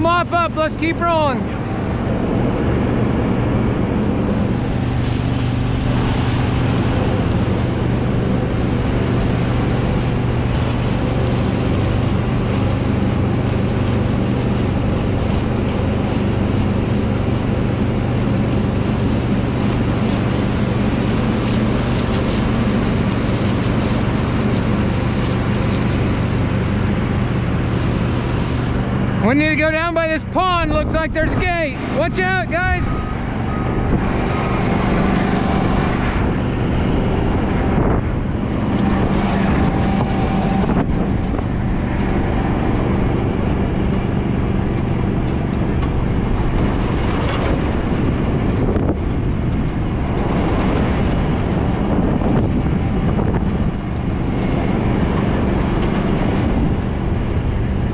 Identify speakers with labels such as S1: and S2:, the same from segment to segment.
S1: No mop up, let's keep rolling. We need to go down by this pond. Looks like there's a gate. Watch out, guys.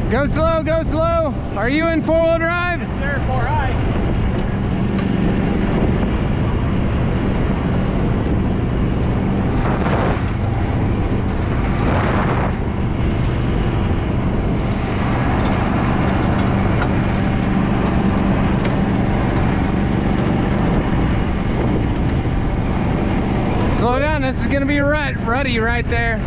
S1: Go slow, go slow. Are you in four-wheel drive?
S2: Yes, sir, four high.
S1: Slow down, this is gonna be rut, ruddy right there.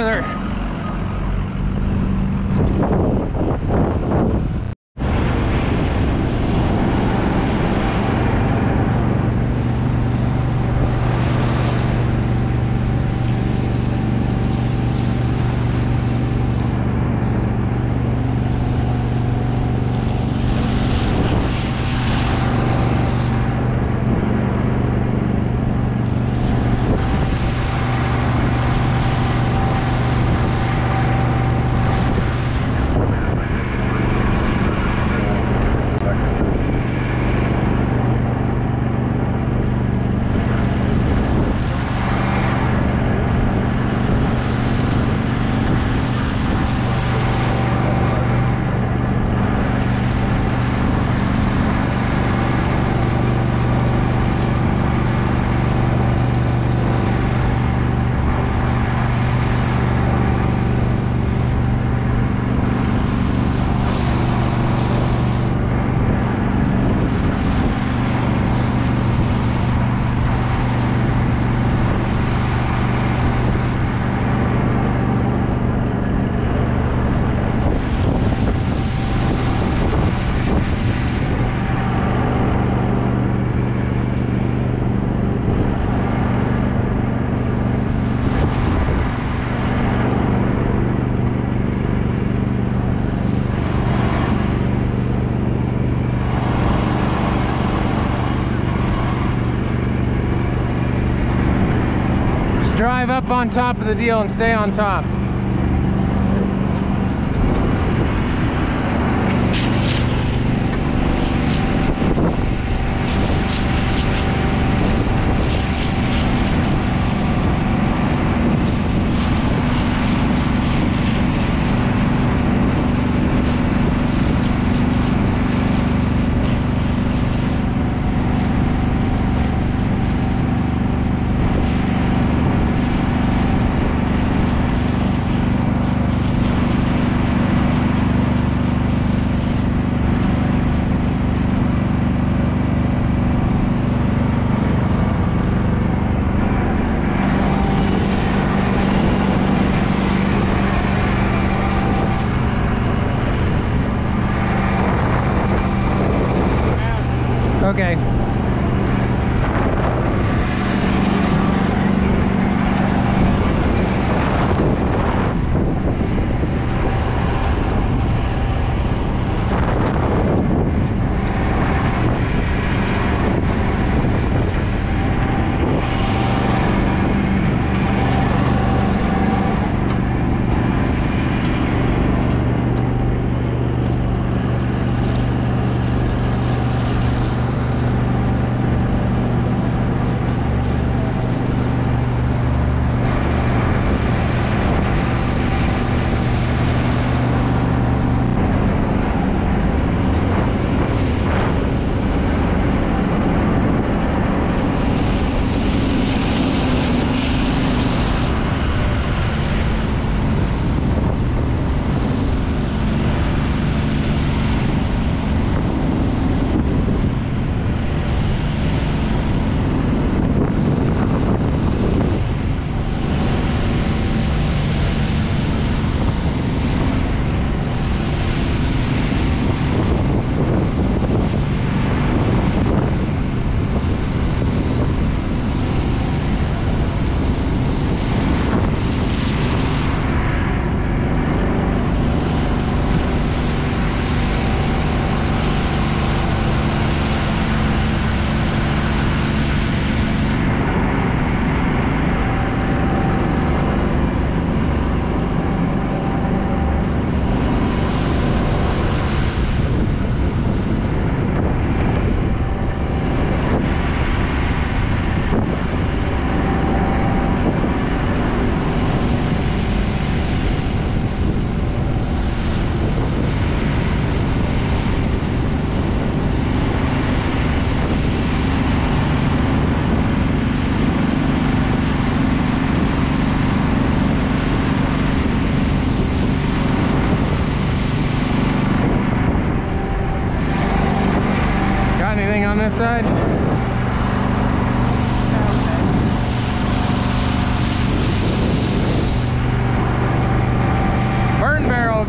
S1: Open farther. Just drive up on top of the deal and stay on top.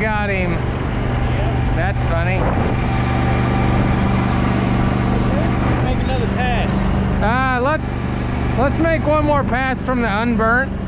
S1: Got him. That's funny.
S2: Make another pass.
S1: Uh, let's let's make one more pass from the unburnt.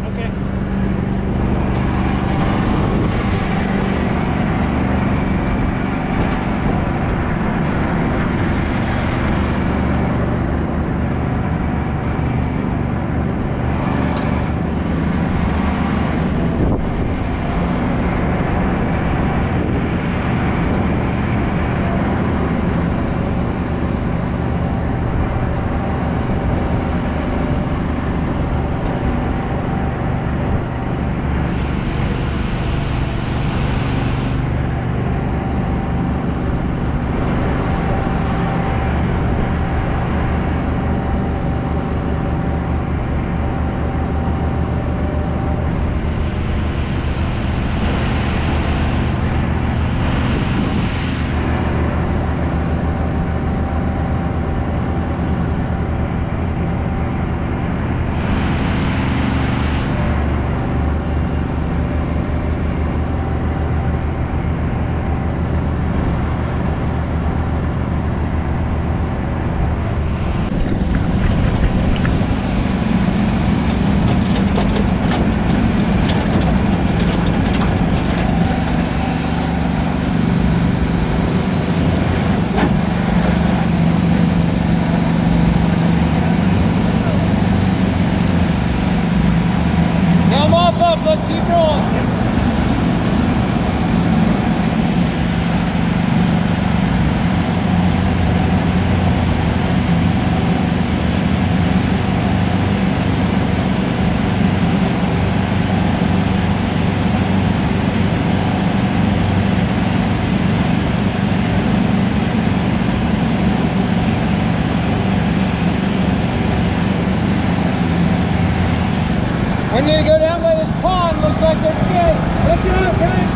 S1: Need to go down by this pond. Looks like a gate. Watch out, guys.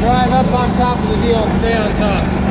S3: Drive up on top of the deal and stay on top.